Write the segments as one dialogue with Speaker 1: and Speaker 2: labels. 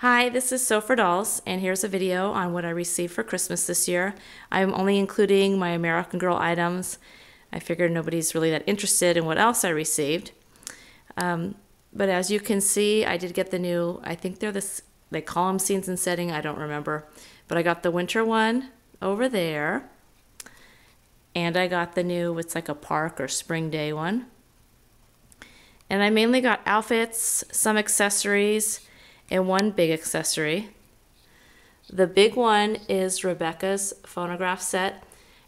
Speaker 1: Hi, this is for Dolls, and here's a video on what I received for Christmas this year. I'm only including my American Girl items. I figured nobody's really that interested in what else I received. Um, but as you can see, I did get the new, I think they're this, they call them scenes and setting, I don't remember. But I got the winter one over there. And I got the new, it's like a park or spring day one. And I mainly got outfits, some accessories, and one big accessory. The big one is Rebecca's phonograph set,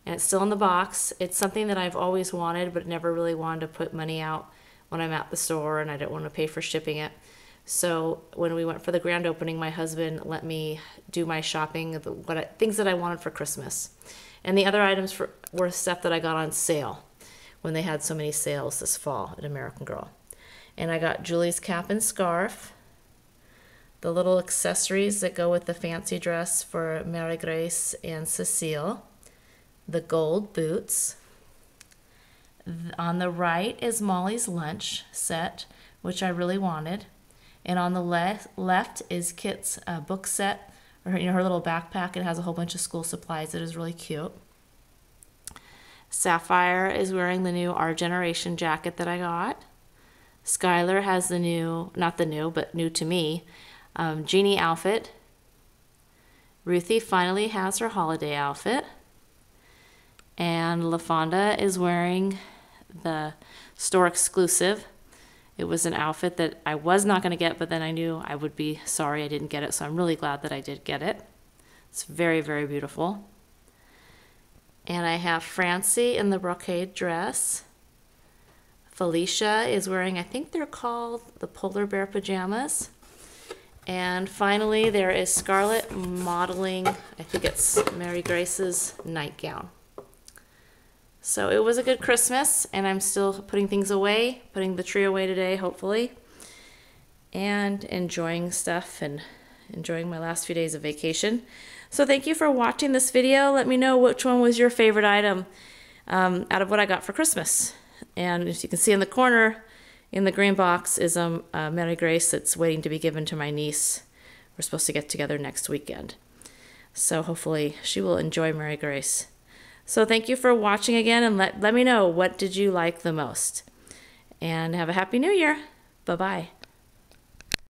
Speaker 1: and it's still in the box. It's something that I've always wanted, but never really wanted to put money out when I'm at the store, and I didn't want to pay for shipping it. So when we went for the grand opening, my husband let me do my shopping, what I, things that I wanted for Christmas, and the other items for, were stuff that I got on sale when they had so many sales this fall at American Girl. And I got Julie's cap and scarf, the little accessories that go with the fancy dress for Marie-Grace and Cecile, the gold boots. On the right is Molly's lunch set, which I really wanted. And on the le- left is Kit's uh, book set, or you know her little backpack. It has a whole bunch of school supplies. It is really cute. Sapphire is wearing the new Our Generation jacket that I got. Skylar has the new, not the new, but new to me, um, Genie outfit. Ruthie finally has her holiday outfit. And LaFonda is wearing the store exclusive. It was an outfit that I was not going to get, but then I knew I would be sorry I didn't get it, so I'm really glad that I did get it. It's very, very beautiful. And I have Francie in the brocade dress. Felicia is wearing, I think they're called the polar bear pajamas. And finally, there is Scarlet modeling, I think it's Marie-Grace's nightgown. So it was a good Christmas, and I'm still putting things away, putting the tree away today, hopefully, and enjoying stuff and enjoying my last few days of vacation. So thank you for watching this video. Let me know which one was your favorite item um, out of what I got for Christmas. And as you can see in the corner, in the green box is a, a Marie-Grace that's waiting to be given to my niece. We're supposed to get together next weekend. So hopefully she will enjoy Marie-Grace. So thank you for watching again and let, let me know what did you like the most. And have a happy new year. Bye-bye.